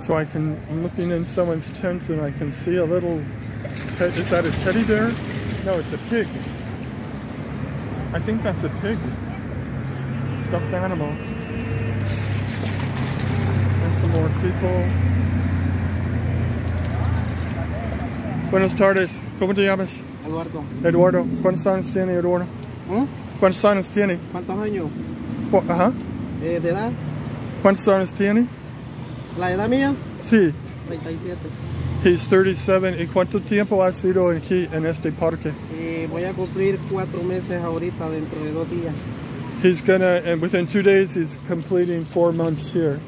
So I can, I'm looking in someone's tent and I can see a little, is that a teddy bear? No, it's a pig. I think that's a pig. Stuffed animal. There's some more people. Buenas tardes. ¿Cómo te llamas? Eduardo. Eduardo. ¿Cuántos años tiene Eduardo? ¿Eh? ¿Cuántos años tiene? ¿Cuántos años? Ajá. Eh, ¿De edad? ¿Cuántos años tiene? ¿La edad mía? Sí. 37. He's 37. ¿Y cuánto tiempo ha sido aquí en este parque? Eh, voy a cumplir cuatro meses ahorita, dentro de dos días. He's gonna, and within two days, he's completing four months here.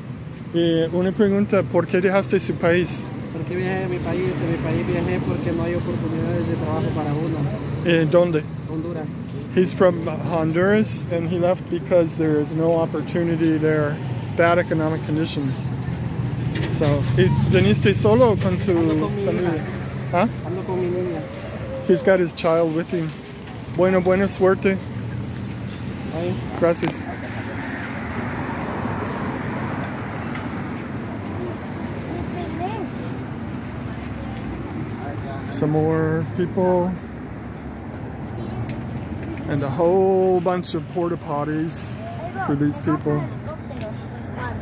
Y una pregunta, ¿por qué dejaste su país? ¿Por qué viajé de mi país? De mi país viajé porque no hay oportunidades de trabajo para uno. ¿En dónde? Honduras. He's from Honduras, and he left because there is no opportunity there, bad economic conditions. So, ¿y ¿veniste solo o con su Ando con mi familia? hija. Huh? Ando con mi niña. He's got his child with him. Bueno, buena suerte. Ahí. Gracias. Some more people. And a whole bunch of porta potties for these people.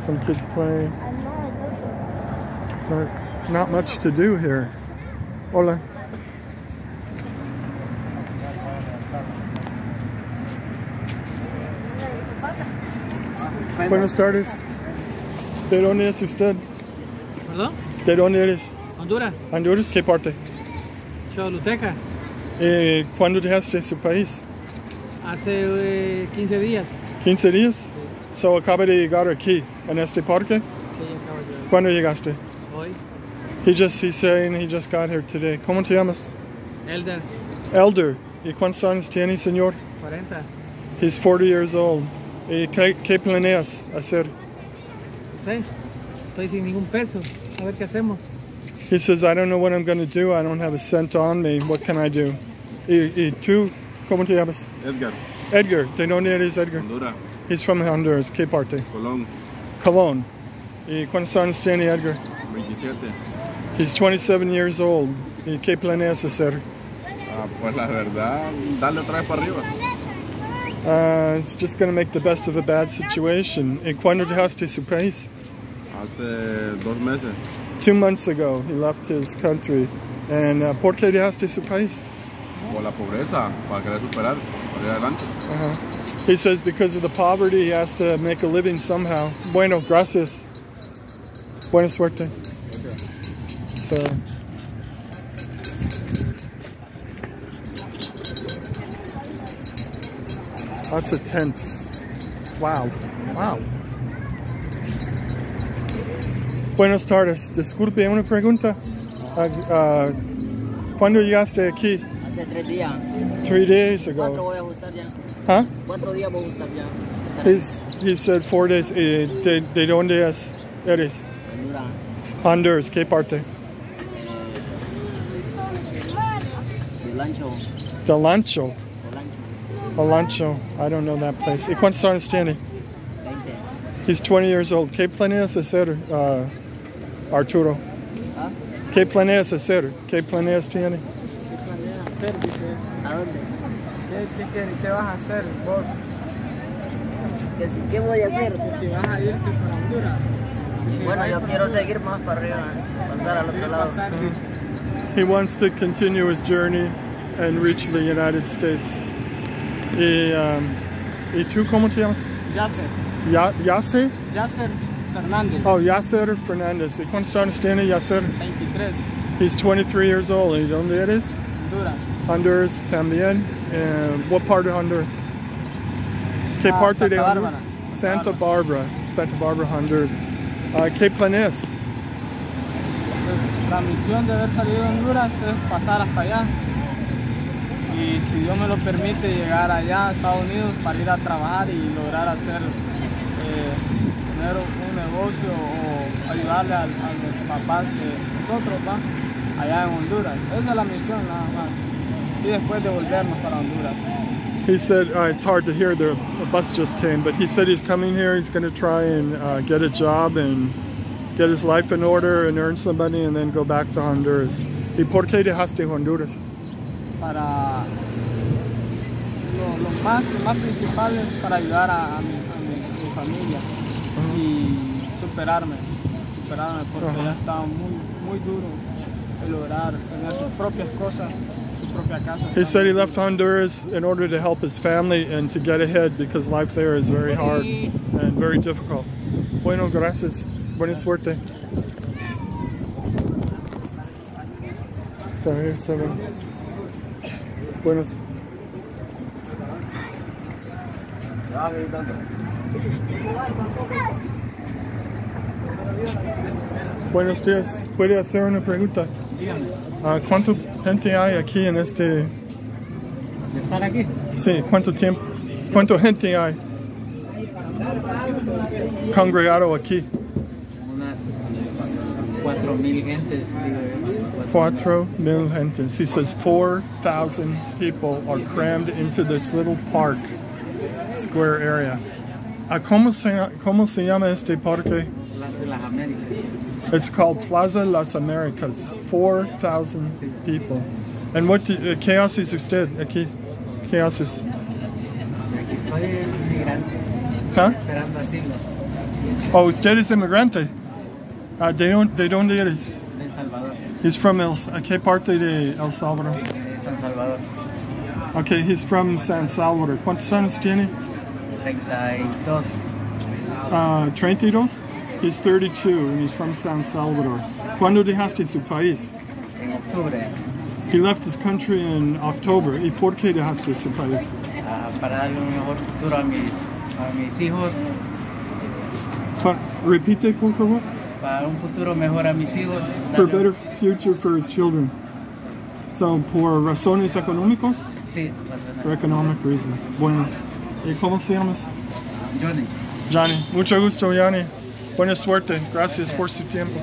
Some kids playing. But not much to do here. Hola. Buenas tardes. ¿De dónde es usted? ¿Perdón? ¿De dónde eres? Honduras. Honduras, ¿qué parte? Choluteca. Eh, ¿Cuándo dejaste su país? Hace 15 días. 15 días. So acaba de llegar aquí, en este parque. Sí, acabo de ¿Cuándo llegaste? Hoy. He just, he's saying he just got here today. ¿Cómo te llamas? Elder. Elder. ¿Y cuántos años tiene, señor? 40. He's 40 years old. ¿Y qué, qué planeas hacer? Sí. Estoy sin ningún peso. A ver qué hacemos. He says, I don't know what I'm going to do. I don't have a cent on me. What can I do? ¿Y, y tú, cómo te llamas? Edgar, Edgar. ¿De dónde eres, Edgar? Honduras, He's from Honduras. ¿Qué parte? Colón, Colón. ¿Y cuántos años tiene Edgar? 27. He's 27 years old. ¿Y qué planeas hacer? Ah, pues la verdad, dale otra vez para arriba. Uh, it's just going to make the best of a bad situation. ¿Y cuándo dejaste su país? Hace dos meses, Two months ago, he left his country. And uh, ¿por qué dejaste su país? por la pobreza, para querer superar, para ir adelante. Uh-huh. He says because of the poverty, he has to make a living somehow. Bueno, gracias. Buena suerte. So. Lots of tents. Wow. Wow. Buenas tardes. Disculpe una pregunta. Uh, uh, ¿Cuándo llegaste aquí? Hace tres días. Three days Cuatro ago. voy a ajustar ya. Huh? Cuatro días voy a ajustar ya. He's, he said four days. Eh, de, ¿De dónde es? eres? Honduras. Honduras. ¿Qué parte? Olancho. Delancho. Olancho. Olancho. I don't know that place. ¿Y cuántos años tiene? 20. He's 20 years old. ¿Qué planeas hacer, uh, Arturo? ¿Ah? ¿Qué planeas hacer? ¿Qué planeas tiene? ¿Qué planeas hacer? Dice. ¿A dónde? ¿Qué, qué, qué, qué vas a hacer vos? ¿Qué, si- qué voy a hacer? Que si vas a irte para Honduras. Que si Bueno, vas yo para quiero Honduras, seguir más para arriba, pasar al otro lado. pasar, dice. He wants to continue his journey and reach the United States. ¿Y, um, ¿y tú cómo te llamas? Yasser. Ya, Yasser? Yasser Fernández. Oh, Yasser Fernandez. ¿Y cuántos años tiene Yasser? 23. He's 23 years old. ¿Y dónde eres? Honduras. Honduras también. And what part of Honduras? ¿Qué Ah, parte de Santa Honduras? Bárbara. Santa Barbara. Santa Barbara, Honduras. Ah, ¿Qué planeas? Pues la misión de haber salido de Honduras es pasar hasta allá. Y si Dios me lo permite, llegar allá a Estados Unidos para ir a trabajar y lograr hacer, eh, tener un negocio o ayudarle a, a los papás de nosotros, ¿va? allá en Honduras. Esa es la misión nada más. Y después devolvernos para Honduras. He said, uh, it's hard to hear, the, bus just came, but he said he's coming here, he's going to try and uh, get a job and get his life in order and earn some money and then go back to Honduras. ¿Y por qué dejaste Honduras? Para lo, lo más, más para ayudar a, a mi, a mi- mi familia y superarme, superarme porque Ajá. ya estaba muy, muy duro el lograr tener sus propias cosas, su propia casa. He said he left Honduras in order to help his family and to get ahead because life there is very hard and very difficult. Bueno, gracias. Buena suerte. So here's seven. Buenos. Buenos días. ¿Puede hacer una pregunta? Ah, ¿Cuánto gente hay aquí en este? ¿De estar aquí? Sí, ¿cuánto tiempo? ¿Cuánto gente hay congregado aquí? Unas 4.000 gentes. Cuatro mil gentes. He says 4,000 people are crammed into this little park square area. Ah, ¿Cómo se, ¿Cómo se llama este parque? Las de las Américas. It's called Plaza Las Americas. 4,000 people. And what do, eh, ¿Qué haces usted aquí? ¿Qué haces? Aquí estoy migrante, ¿Ah? esperando asilo Oh, usted es inmigrante. Ah, ¿de, ¿De dónde eres? de El Salvador, He's from El, qué parte de El Salvador? de San Salvador. Okay, he's from San Salvador. ¿Cuántos años tiene? 32. Uh, 32. He's 32 and he's from San Salvador. ¿Cuándo dejaste su país? En octubre, He left his country in October. ¿Y por qué dejaste su país? ah, para darle un mejor futuro a mis, a mis hijos, Repite, por favor. Para un futuro mejor a mis hijos. For a better future for his children. So, por razones económicas? Sí, For economic reasons. Bueno. ¿Y cómo se llamas? Johnny. Johnny. Mucho gusto, Johnny. Buena suerte. Gracias por su tiempo.